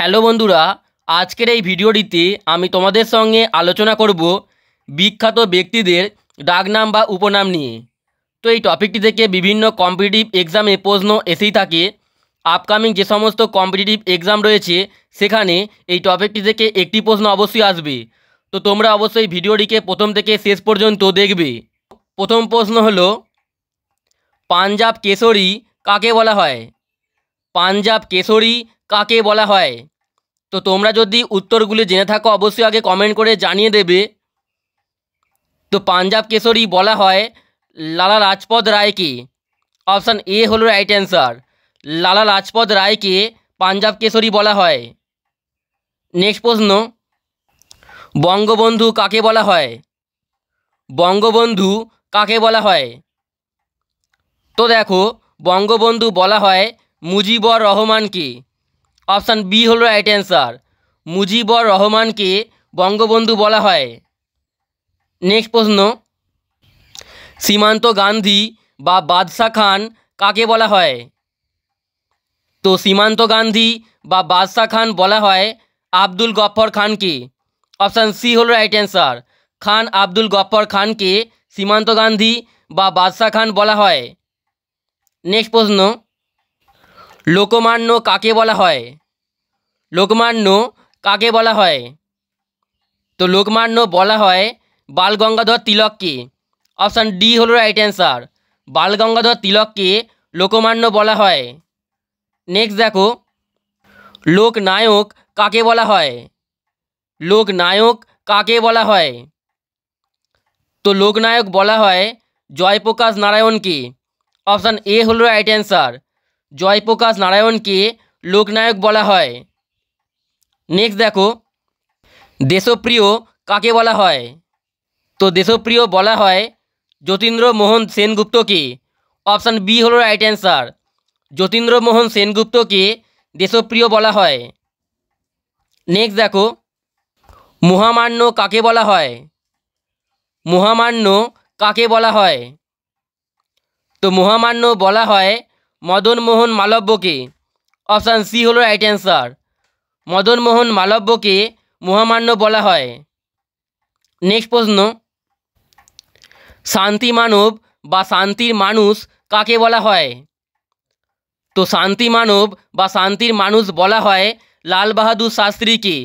Hello বন্ধুরা, আজকের এই ভিডিওটিতে আমি তোমাদের সঙ্গে আলোচনা করব বিখ্যাত ব্যক্তিদের ডাকনাম বা উপনাম নিয়ে। তো এই টপিকটি থেকে বিভিন্ন কম্পিটিটিভ এক্সামে প্রশ্ন এসেই থাকে। আপকামিং যে সমস্ত কম্পিটিটিভ এক্সাম রয়েছে, সেখানে এই টপিকটি থেকে একটি প্রশ্ন অবশ্যই আসবে। তো তোমরা অবশ্যই ভিডিওটিকে প্রথম থেকে শেষ পর্যন্ত দেখবে। প্রথম প্রশ্ন হলো, পাঞ্জাব কেশরী কাকে বলা হয়? পাঞ্জাব কেশরী কাকে বলা হয়? তো তোমরা যদি উত্তরগুলি জেনে থাকো, অবশ্যই আগে কমেন্ট করে জানিয়ে দেবে। তো পাঞ্জাব কেশরী বলা হয়, লালা লাজপত রায়কে। অপশান এ হলো রাইট অ্যান্সার লালা লাজপত রায়কে পাঞ্জাব কেশরী বলা হয়। নেক্সট প্রশ্ন। বঙ্গবন্ধু কাকে বলা হয়? বঙ্গবন্ধু কাকে বলা হয়? তো দেখো, বঙ্গবন্ধু বলা হয় মুজিবর রহমানকে। অপশান বি হলো রাইট অ্যান্সার। মুজিবর রহমানকে বঙ্গবন্ধু বলা হয়। নেক্সট প্রশ্ন। সীমান্ত গান্ধী বা বাদশাহ খান কাকে বলা হয়? তো সীমান্ত গান্ধী বা বাদশাহ খান বলা হয় আব্দুল গফ্ফর খানকে। অপশান সি হলো রাইট অ্যান্সার। খান আব্দুল গফ্ফর খানকে সীমান্ত গান্ধী বা বাদশাহ খান বলা হয়। নেক্সট প্রশ্ন। লোকমান্য কাকে বলা হয়? লোকমান্য কাকে বলা হয়? তো লোকমান্য বলা হয় বালগঙ্গাধর তিলককে। অপশান ডি হলো রাইট অ্যান্সার বালগঙ্গাধর তিলককে লোকমান্য বলা হয়। নেক্সট দেখো, লোকনায়ক কাকে বলা হয়? লোকনায়ক কাকে বলা হয়? তো লোকনায়ক বলা হয় জয়প্রকাশ নারায়ণকে। অপশান এ হলো রাইট অ্যান্সার জয়প্রকাশ নারায়ণকে লোকনায়ক বলা হয়। নেক্সট দেখো, দেশপ্রিয় কাকে বলা হয়? তো দেশপ্রিয় বলা হয় যতীন্দ্র মোহন সেনগুপ্তকে। অপশান বি হলো রাইট অ্যান্সার যতীন্দ্র মোহন সেনগুপ্তকে দেশপ্রিয় বলা হয়। নেক্সট দেখো, মহামান্য কাকে বলা হয়? মহামান্য কাকে বলা হয়? তো মহামান্য বলা হয় মদনমোহন মালব্যকে। অপশান সি হলো রাইট অ্যান্সার মদনমোহন মালব্যকে মহামান্য বলা হয়। নেক্সট প্রশ্ন। শান্তি মানব বা শান্তির মানুষ কাকে বলা হয়? তো শান্তি মানব বা শান্তির মানুষ বলা হয় লাল বাহাদুর শাস্ত্রীকে।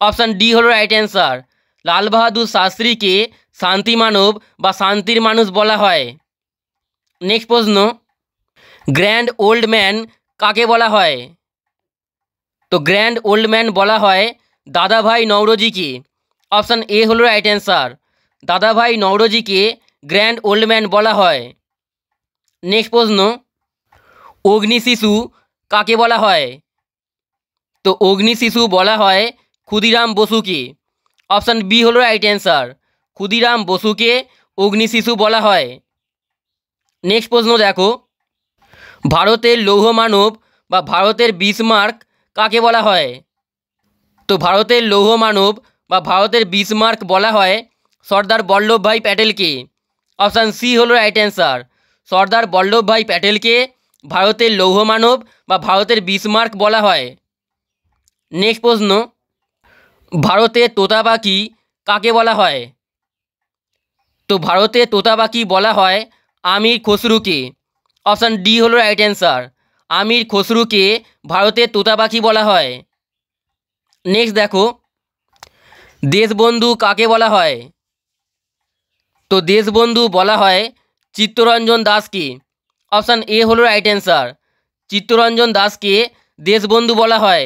অপশান ডি হলো রাইট অ্যান্সার। লাল বাহাদুর শাস্ত্রীকে শান্তি মানব বা শান্তির মানুষ বলা হয়। নেক্সট প্রশ্ন। গ্র্যান্ড ওল্ড ম্যান কাকে বলা হয়? তো গ্র্যান্ড ওল্ড ম্যান বলা হয়, দাদাভাই নওরোজিকে। অপশান এ হলো রাইট অ্যান্সার। দাদাভাই নওরোজিকে গ্র্যান্ড ওল্ড ম্যান বলা হয়। নেক্সট প্রশ্ন। অগ্নি শিশু কাকে বলা হয়? তো অগ্নি শিশু বলা হয় ক্ষুদিরাম বসুকে। অপশান বি হলো রাইট অ্যান্সার। ক্ষুদিরাম বসুকে অগ্নি শিশু বলা হয়। নেক্সট প্রশ্ন দেখো। ভারতের লৌহ মানব বা ভারতের বিসমার্ক কাকে বলা হয়? তো ভারতের লৌহ মানব বা ভারতের বিসমার্ক বলা হয় সর্দার বল্লভভাই প্যাটেলকে। অপশান সি হলো রাইট অ্যান্সার সর্দার বল্লভভাই প্যাটেলকে ভারতের লৌহ মানব বা ভারতের বিসমার্ক বলা হয়। নেক্সট প্রশ্ন। ভারতের তোতা পাখি কাকে বলা হয়? তো ভারতের তোতা পাখি বলা হয় আমির খসরুকে। অপশান ডি হলো রাইট অ্যান্সার আমির খসরুকে ভারতের তোতা পাখি বলা হয়। নেক্সট দেখো। দেশবন্ধু কাকে বলা হয়? তো দেশবন্ধু বলা হয় চিত্তরঞ্জন দাসকে। অপশান এ হলো রাইট অ্যান্সার চিত্তরঞ্জন দাসকে দেশবন্ধু বলা হয়।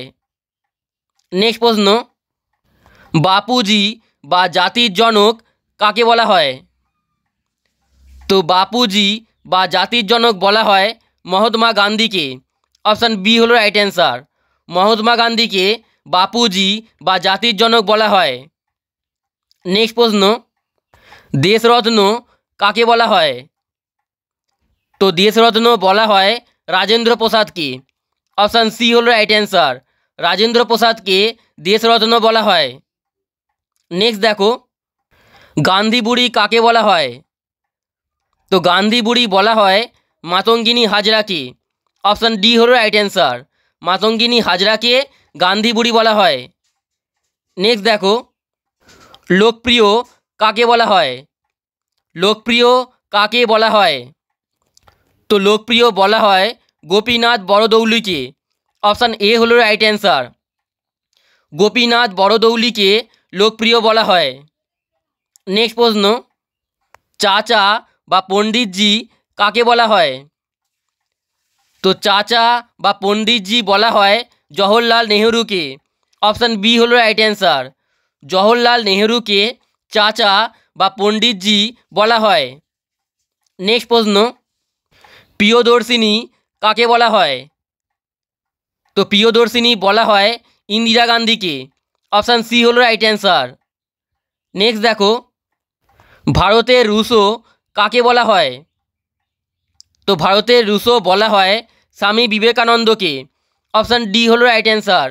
নেক্সট প্রশ্ন। বাপুজি বা জাতির জনক কাকে বলা হয়? তো বাপুজি বা জাতির জনক বলা হয় মহাত্মা গান্ধীকে অপশান বি হলো রাইট অ্যান্সার মহাত্মা গান্ধীকে বাপুজি বা জাতির জনক বলা হয় নেক্সট প্রশ্ন দেশরত্ন কাকে বলা হয় তো দেশরত্ন বলা হয় রাজেন্দ্র প্রসাদকে অপশান সি হলো রাইট অ্যান্সার রাজেন্দ্র প্রসাদকে দেশরত্ন বলা হয় নেক্সট দেখো গান্ধী বুড়ি কাকে বলা হয় তো গান্ধী বুড়ি বলা হয় মাতঙ্গিনী হাজরাকে। অপশান ডি হলো রাইট অ্যান্সার মাতঙ্গিনী হাজরাকে গান্ধী বুড়ি বলা হয়। নেক্সট দেখো। লোকপ্রিয় কাকে বলা হয়? লোকপ্রিয় কাকে বলা হয়? তো লোকপ্রিয় বলা হয় গোপীনাথ বড়দৌলিকে। অপশান এ হলো রাইট অ্যান্সার গোপীনাথ বড়দৌলিকে লোকপ্রিয় বলা হয়। নেক্সট প্রশ্ন। চাচা বা পণ্ডিতজি কাকে বলা হয়? তো চাচা বা পণ্ডিতজি বলা হয় জওহরলাল নেহরুকে। অপশান বি হলো রাইট অ্যান্সার জওহরলাল নেহরুকে চাচা বা পণ্ডিতজি বলা হয়। নেক্সট প্রশ্ন। প্রিয়দর্শিনী কাকে বলা হয়? তো প্রিয়দর্শিনী বলা হয় ইন্দিরা গান্ধীকে। অপশান সি হলো রাইট অ্যান্সার নেক্সট দেখো। ভারতের রুশো কাকে বলা হয়? তো ভারতের রুশো বলা হয় স্বামী বিবেকানন্দকে। অপশান ডি হলো রাইট অ্যান্সার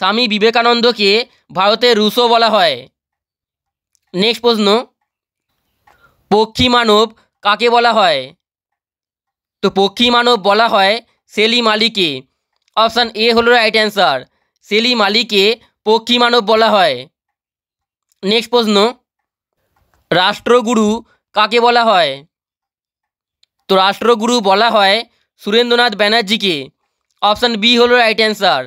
স্বামী বিবেকানন্দকে ভারতের রুশো বলা হয়। নেক্সট প্রশ্ন। পক্ষী মানব কাকে বলা হয়? তো পক্ষী মানব বলা হয় সেলি মালিকে অপশান এ হলো রাইট অ্যান্সার সেলি মালিকে পক্ষী মানব বলা হয়। নেক্সট প্রশ্ন। রাষ্ট্রগুরু কাকে বলা হয়? তো রাষ্ট্রগুরু বলা হয় সুরেন্দ্রনাথ ব্যানার্জিকে। অপশান বি হলো রাইট অ্যান্সার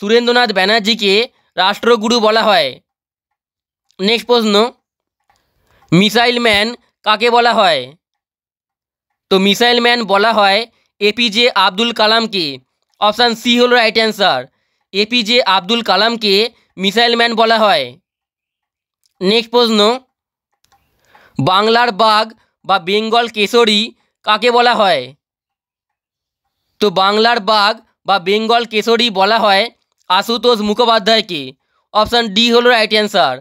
সুরেন্দ্রনাথ ব্যানার্জিকে রাষ্ট্রগুরু বলা হয়। নেক্সট প্রশ্ন। মিসাইল ম্যান কাকে বলা হয়? তো মিসাইল ম্যান বলা হয় এপিজে আব্দুল কালামকে। অপশান সি হলো right answer A P J Abdul কালামকে missile man বলা হয়। নেক্সট প্রশ্ন। বাংলার বাঘ বা বেঙ্গল কেশরী কাকে বলা হয়? তো বাংলার বাঘ বা বেঙ্গল কেশরী বলা হয় আশুতোষ মুখোপাধ্যায়কে। অপশান ডি হলো রাইট অ্যান্সার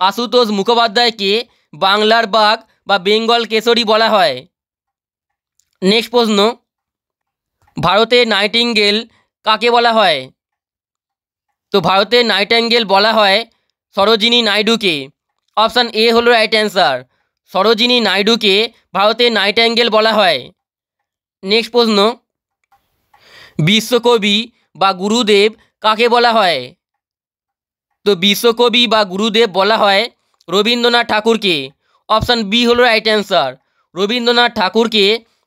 আশুতোষ মুখোপাধ্যায়কে বাংলার বাঘ বা বেঙ্গল কেশরী বলা হয়। নেক্সট প্রশ্ন। ভারতের নাইটিঙ্গেল কাকে বলা হয়? তো ভারতের নাইটিঙ্গেল বলা হয় সরোজিনী নাইডুকে। অপশান এ হলো রাইট অ্যান্সার সরোজিনী নাইডুকে ভারতের নাইটাঙ্গেল বলা হয়। নেক্সট প্রশ্ন। বিশ্বকবি বা গুরুদেব কাকে বলা হয়? তো বিশ্বকবি বা গুরুদেব বলা হয় রবীন্দ্রনাথ ঠাকুরকে। অপশান বি হলো রাইট অ্যান্সার। রবীন্দ্রনাথ ঠাকুরকে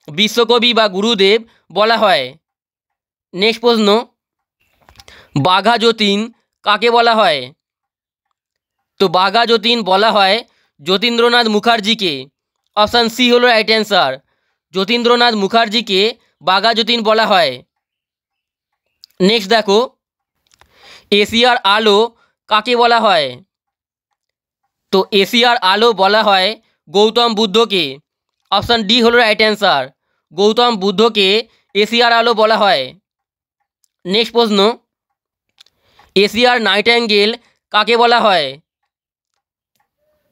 বিশ্বকবি বা গুরুদেব বলা হয়। নেক্সট প্রশ্ন। বাঘা যতীন কাকে বলা হয়? তো বাঘা যতীন বলা হয় যতীন্দ্রনাথ মুখার্জিকে। অপশান সি হলো রাইট অ্যান্সার যতীন্দ্রনাথ মুখার্জিকে বাঘা যতীন বলা হয়। নেক্সট দেখো। এশিয়ার আলো কাকে বলা হয়? তো এশিয়ার আলো বলা হয় গৌতম বুদ্ধকে। অপশান ডি হলো রাইট অ্যান্সার গৌতম বুদ্ধকে এশিয়ার আলো বলা হয়। নেক্সট প্রশ্ন। এশিয়ার নাইটাঙ্গেল কাকে বলা হয়?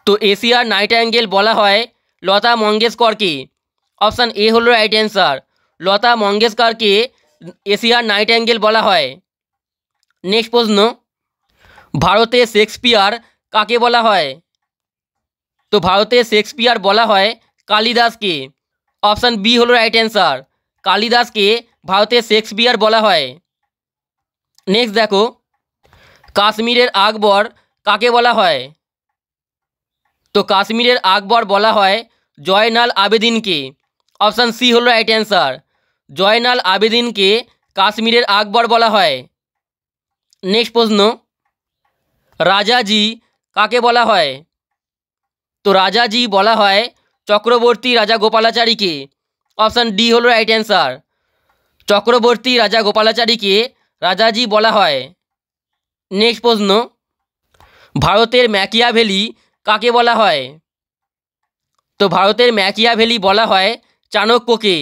তো এশিয়ার নাইটাঙ্গেল বলা হয়। লতা মঙ্গেশকরকে অপশান এ হলো রাইট অ্যান্সার লতা মঙ্গেশকরকে এশিয়ার নাইটাঙ্গেল বলা হয়। নেক্সট প্রশ্ন। ভারতে শেক্সপিয়ার কাকে বলা হয়? তো ভারতে শেক্সপিয়ার বলা হয় কালিদাসকে অপশান বি হলো রাইট অ্যান্সার কালিদাসকে ভারতে শেক্সপিয়ার বলা হয়। নেক্সট দেখো। কাশ্মীরের আকবর কাকে বলা হয়? তো কাশ্মীরের আকবর বলা হয়, জয়নাল আবেদিনকে। অপশান সি হলো রাইট অ্যান্সার জয়নাল আবেদিনকে কাশ্মীরের আকবর বলা হয়। নেক্সট প্রশ্ন। রাজাজি কাকে বলা হয়? তো রাজাজি বলা হয় চক্রবর্তী রাজা গোপালাচারীকে। অপশান ডি হলো রাইট অ্যান্সার চক্রবর্তী রাজা গোপালাচারীকে রাজাজি বলা হয়। নেক্সট প্রশ্ন। ভারতের ম্যাকিয়াভেলি কাকে বলা হয়? তো ভারতের ম্যাকিয়াভেলি বলা হয় চাণক্যকে।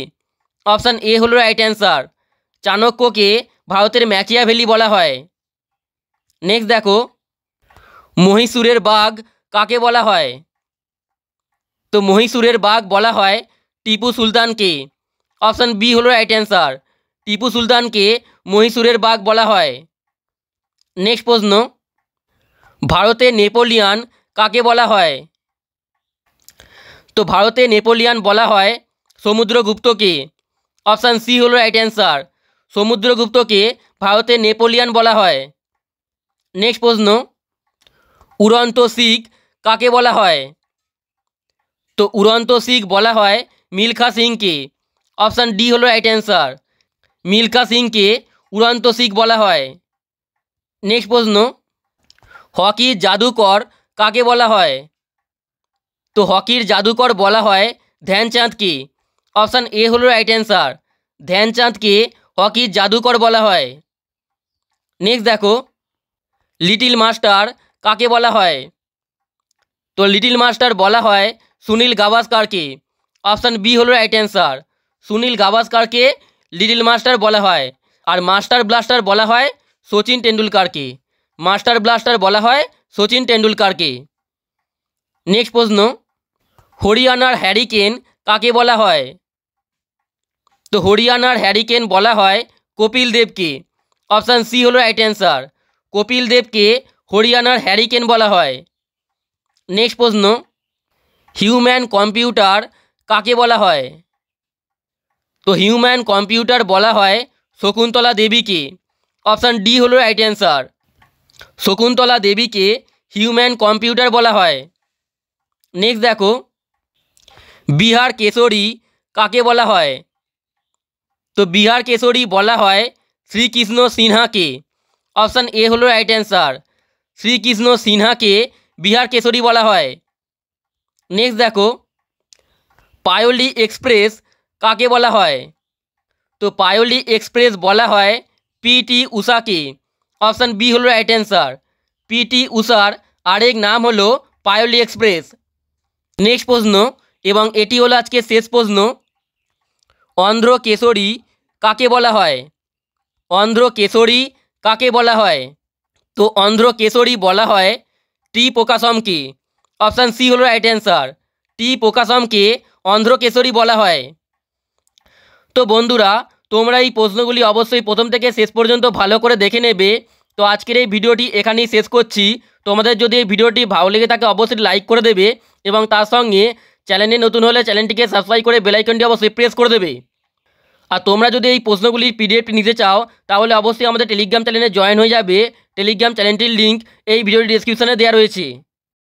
অপশান এ হলো রাইট অ্যান্সার চাণক্যকে ভারতের ম্যাকিয়াভেলি বলা হয়। নেক্সট দেখো। মহীশূরের বাঘ কাকে বলা হয়? তো মহীশূরের বাঘ বলা হয় টিপু সুলতানকে। অপশান বি হলো রাইট অ্যান্সার টিপু সুলতানকে মহীশূরের বাঘ বলা হয়। নেক্সট প্রশ্ন। ভারতে নেপোলিয়ান কাকে বলা হয়? তো ভারতে নেপোলিয়ান বলা হয় সমুদ্রগুপ্তকে। অপশান সি হলো রাইট অ্যান্সার সমুদ্রগুপ্তকে ভারতে নেপোলিয়ান বলা হয়। নেক্সট প্রশ্ন। উড়ন্ত শিখ কাকে বলা হয়? তো উড়ন্ত শিখ বলা হয় মিলখা সিংকে। অপশান ডি হলো রাইট অ্যান্সার মিলখা সিংকে উড়ন্ত শিখ বলা হয়। নেক্সট প্রশ্ন। হকির জাদুকর কাকে বলা হয়? তো হকির জাদুকর বলা হয় ধ্যানচাঁদকে অপশান এ হলো রাইট অ্যান্সার ধ্যানচাঁদকে হকির জাদুকর বলা হয়। নেক্সট দেখো লিটিল মাস্টার কাকে বলা হয়? তো লিটিল মাস্টার বলা হয় সুনীল গাভাস্কারকে অপশান বি হলো রাইট অ্যান্সার সুনীল গাভাস্কারকে লিটিল মাস্টার বলা হয়। আর মাস্টার ব্লাস্টার বলা হয় সচিন টেন্ডুলকারকে মাস্টার ব্লাস্টার বলা হয় সচিন টেন্ডুলকারকে নেক্সট প্রশ্ন, হরিয়ানার হ্যারিকেন কাকে বলা হয়? তো হরিয়ানার হ্যারিকেন বলা হয় কপিল দেবকে। অপশান সি হলো রাইট অ্যান্সার। কপিল দেবকে হরিয়ানার হ্যারিকেন বলা হয়। নেক্সট প্রশ্ন, হিউম্যান কম্পিউটার কাকে বলা হয়? তো হিউম্যান কম্পিউটার বলা হয় শকুন্তলা দেবীকে। অপশান ডি হলো রাইট অ্যান্সার। শকুন্তলা দেবীকে হিউম্যান কম্পিউটার বলা হয়। নেক্সট দেখো, বিহার কেশরী কাকে বলা হয়? তো বিহার কেশরী বলা হয় শ্রীকৃষ্ণ সিনহাকে। অপশান এ হলো রাইট অ্যান্সার শ্রীকৃষ্ণ সিনহাকে বিহার কেশরী বলা হয়। নেক্সট দেখো, পায়োলি এক্সপ্রেস কাকে বলা হয়? তো পায়োলি এক্সপ্রেস বলা হয় পিটি উষাকে। অপশান বি হলো রাইট অ্যান্সার পিটি উষার আরেক নাম হলো পায়োলি এক্সপ্রেস নেক্সট প্রশ্ন, এবং এটি হলো আজকে শেষ প্রশ্ন। অন্ধ্র কেশরী কাকে বলা হয়? অন্ধ্র কেশরী কাকে বলা হয়? তো অন্ধ্র কেশরী বলা হয় টি প্রকাশমকে অপশান সি হলো রাইট অ্যান্সার টি প্রকাশমকে অন্ধ্র কেশরী বলা হয়। তো বন্ধুরা তোমরা এই প্রশ্নগুলি অবশ্যই প্রথম থেকে শেষ পর্যন্ত ভালো করে দেখে নেবে। তো আজকের এই ভিডিওটি এখানেই শেষ করছি। তোমাদের যদি এই ভিডিওটি ভালো লেগে থাকে অবশ্যই লাইক করে দেবে এবং তার সঙ্গে চ্যানেলে নতুন হলে চ্যানেলটিকে সাবস্ক্রাইব করে বেলাইকনটি অবশ্যই প্রেস করে দেবে। আর তোমরা যদি এই প্রশ্নগুলির পিডিএফটি নিতে চাও, তাহলে অবশ্যই আমাদের টেলিগ্রাম চ্যানেলে জয়েন হয়ে যাবে। টেলিগ্রাম চ্যানেলটির লিঙ্ক এই ভিডিওর ডিসক্রিপশানে দেওয়া রয়েছে।